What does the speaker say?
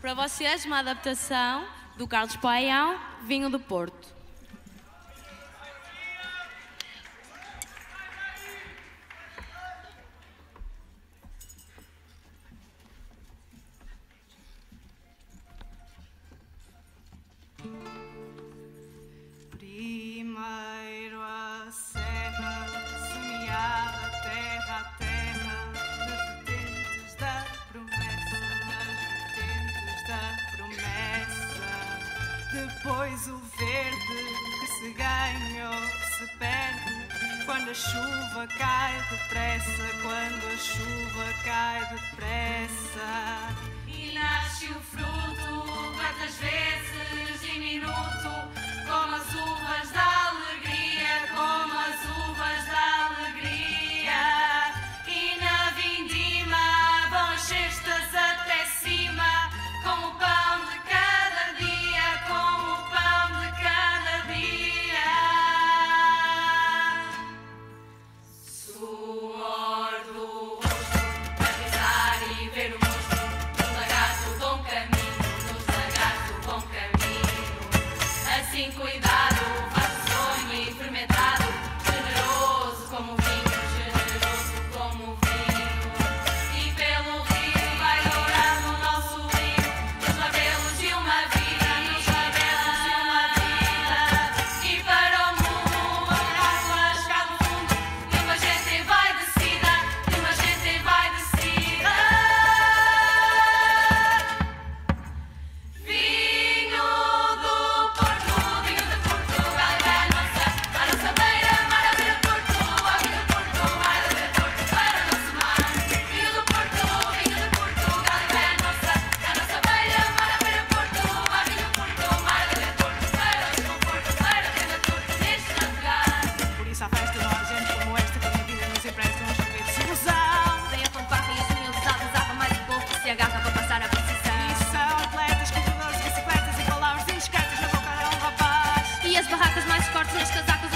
Para vocês, uma adaptação do Carlos Paião, Vinho do Porto. Pois o verde que se ganha ou que se perde, quando a chuva cai depressa, quando a chuva cai depressa, e nasce o fruto. barracas, mais cortes nas casacas.